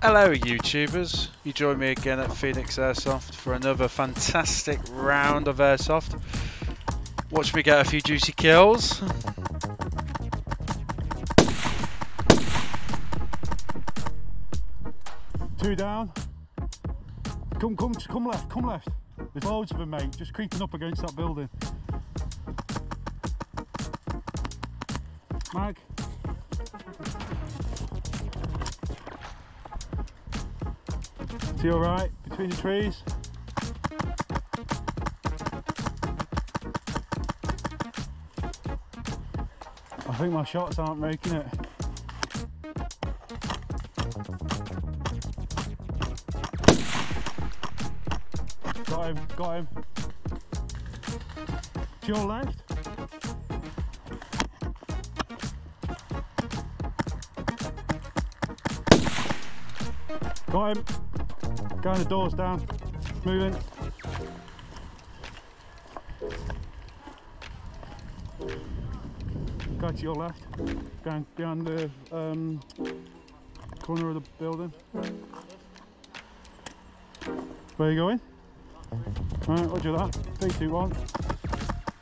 Hello YouTubers, you join me again at Phoenix Airsoft for another fantastic round of Airsoft. Watch me get a few juicy kills. Two down. Come, come, come left, come left. There's loads of them, mate. Just creeping up against that building. Mag. Is he alright? Between the trees? I think my shots aren't making it. Got him, got him. To your left. Got him. Going the doors down. Moving. Guy to your left. Going behind the um, corner of the building. Where are you going? Right, roger that. Three, two, one.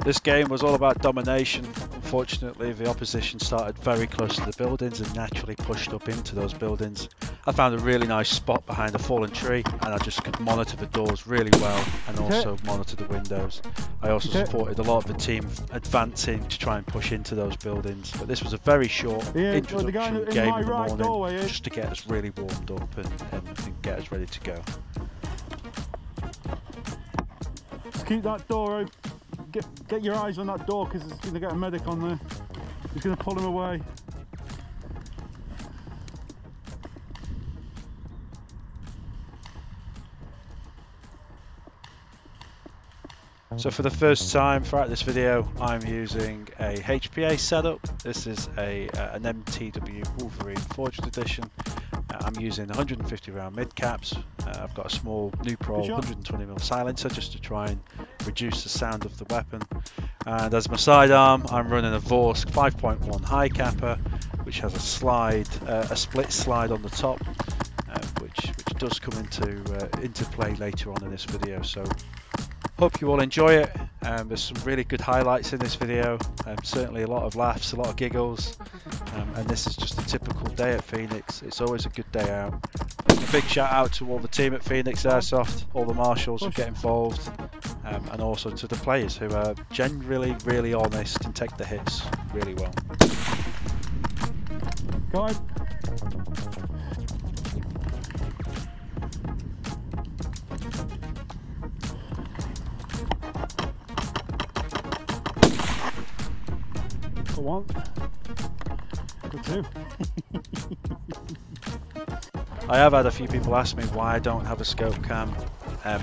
This game was all about domination. Unfortunately, the opposition started very close to the buildings and naturally pushed up into those buildings. I found a really nice spot behind a fallen tree and I just could monitor the doors really well and also monitor the windows. I also supported a lot of the team advancing to try and push into those buildings. But this was a very short Yeah, well, the guy introduction in game in the right morning doorway is- just to get us really warmed up and, and, and get us ready to go. Keep that door open. Get, get your eyes on that door because it's going to get a medic on there. He's going to pull him away. So for the first time throughout this video, I'm using a HPA setup. This is a uh, an MTW Wolverine Forged Edition. I'm using 150 round mid caps. Uh, I've got a small shot. 120mm silencer just to try and reduce the sound of the weapon. And as my sidearm, I'm running a Vorsk 5.1 high capper, which has a slide, uh, a split slide on the top, uh, which which does come into uh, into play later on in this video. So Hope you all enjoy it. Um, there's some really good highlights in this video. Um, certainly a lot of laughs, a lot of giggles. Um, and this is just a typical day at Phoenix. It's always a good day out. A big shout out to all the team at Phoenix Airsoft, all the marshals who get involved, um, and also to the players who are generally really honest and take the hits really well. Him. One. Two. I have had a few people ask me why I don't have a scope cam. Um,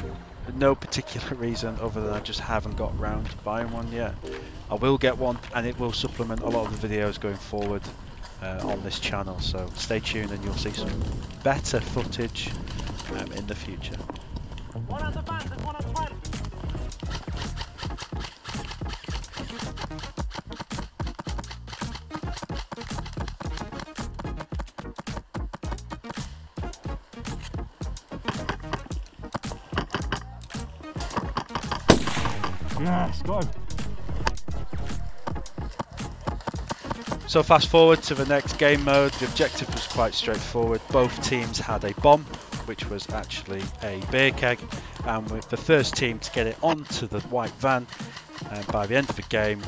no particular reason other than I just haven't got round to buying one yet. I will get one and it will supplement a lot of the videos going forward uh, on this channel so stay tuned and you'll see some better footage um, in the future. Yes, got him. So fast forward to the next game mode, the objective was quite straightforward. Both teams had a bomb, which was actually a beer keg, and with the first team to get it onto the white van, and by the end of the game,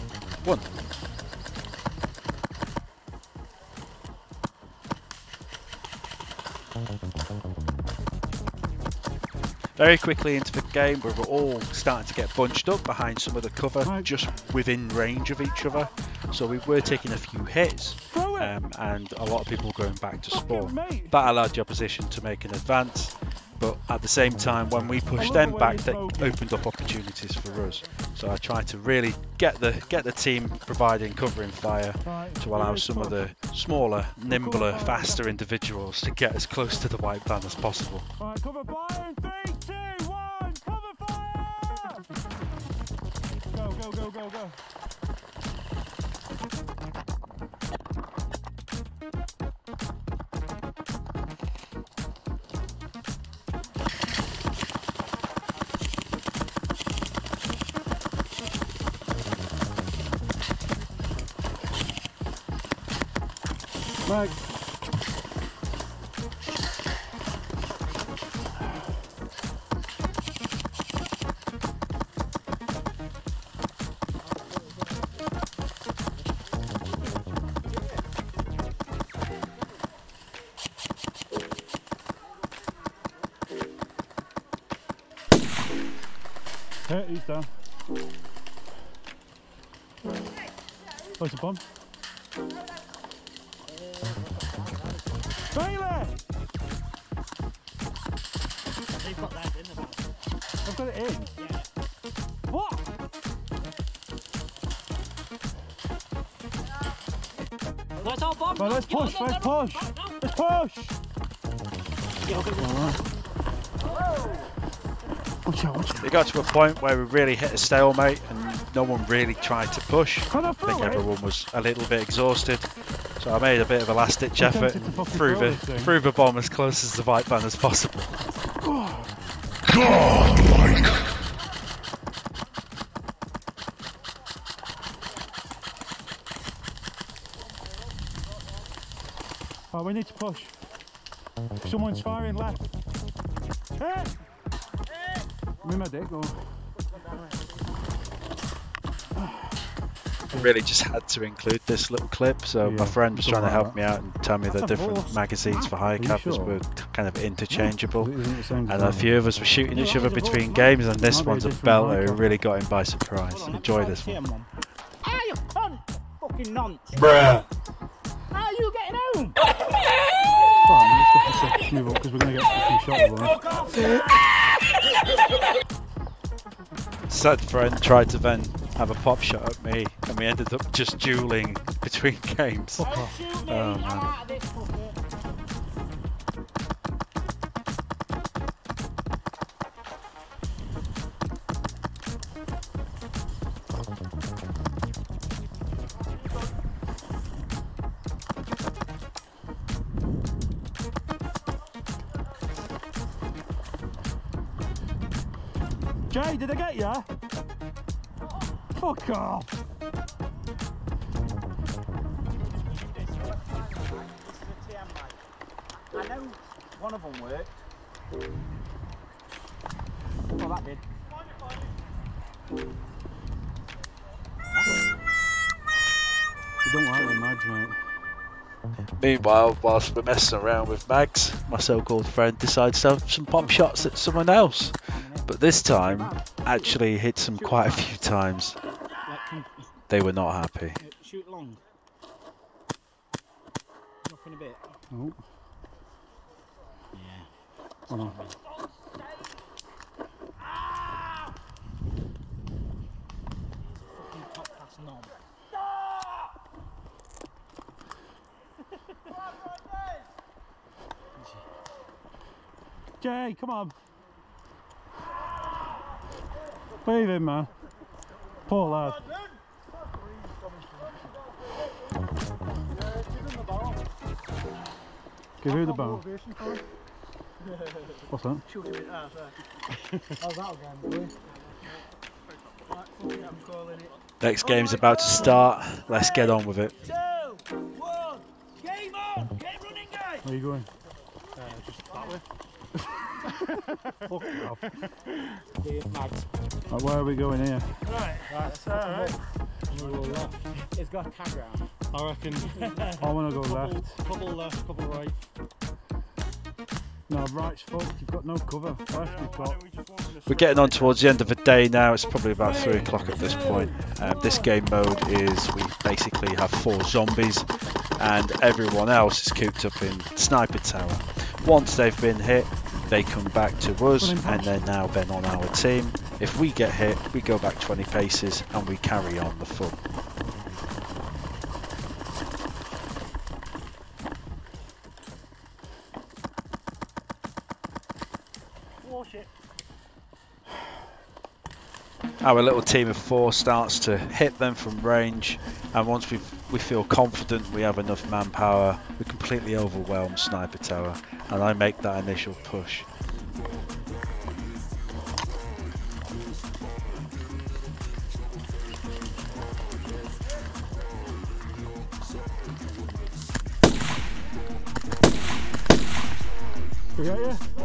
won. Very quickly into the game, we were all starting to get bunched up behind some of the cover, just within range of each other. So we were taking a few hits, um, and a lot of people going back to spawn. That allowed the opposition to make an advance, but at the same time, when we pushed them back, they opened up opportunities for us. So I tried to really get the get the team providing covering fire to allow some of the smaller, nimbler, faster individuals to get as close to the white van as possible. Go, go, go, go, go. Meg, Hey, he's down. Oh, it's bomb. They've got that in the I've got it in. What? Let's all bomb. Right, let's push, let's push. Let's push! Watch out, watch out. It got to a point where we really hit a stalemate and no one really tried to push. I I think everyone was a little bit exhausted. So I made a bit of a last ditch effort tempted and threw the, this threw the bomb as close as the white van as possible. Right, oh, we need to push. Someone's firing left. Hey! We medic or? I really just had to include this little clip. So Yeah, my friend was trying to help that. me out and tell me That's that different horse. magazines for high Are cappers sure? were kind of interchangeable. Isn't it the same And a few of us were shooting each other that was a between horse. games, and this Might a one's a different belter mic who really got him by surprise. Enjoy this one. Ah, you cunt! Fucking nonce. Bruh. How are you getting home? Right, let's get this move up because we're going to get fucking shot with one. Said friend tried to then have a pop shot at me, and we ended up just dueling between games. Fuck off. Oh, man. out of this fucker. Jay, did I get ya? Fuck off. I know one of them worked. Well, that did. You don't like them mags, mate. Meanwhile, whilst we're messing around with Mags, my so-called friend decides to have some pop shots at someone else. But this time, actually hits them quite a few times. Like, come, They were not happy. shoot long. Nothing a bit. Oh, Yeah. oh no. Fucking top class knob. Jay, come on. Leave him, man. Poor lad. Give who the bone? What's that? Next game's about to start. Let's get on with it. Two, one, game on! Get running, guys! Where are you going? Uh, Fuck off. Right, where are we going here? Right, right, so. It's got a camera round. I reckon I want to go left. Couple left, couple right. No, right's fucked. You've got no cover. Left, you've got. We're getting on towards the end of the day now. It's probably about three o'clock at this point. Um, this game mode is we basically have four zombies, and everyone else is cooped up in sniper tower. Once they've been hit, they come back to us, and they're now then on our team. If we get hit, we go back 20 paces and we carry on the fun. Wash it. Our little team of four starts to hit them from range, and once we we feel confident we have enough manpower, we completely overwhelm Sniper Tower, and I make that initial push. We got you?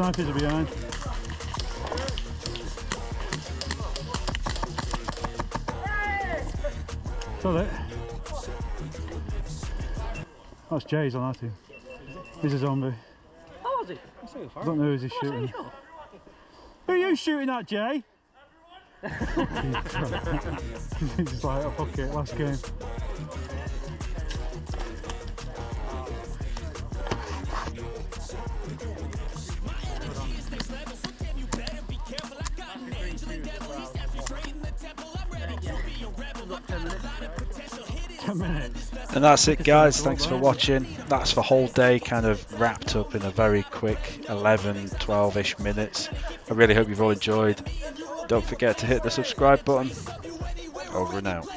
Snipers are behind. Got it. That's Jay's on that team. He's a zombie. How was so I don't know who's he shooting. Who are you shooting at, Jay? He's like, oh, fuck it, last game. And that's it, guys. Thanks for watching. That's the whole day kind of wrapped up in a very quick 11, 12 ish minutes. I really hope you've all enjoyed. Don't forget to hit the subscribe button. Over and out.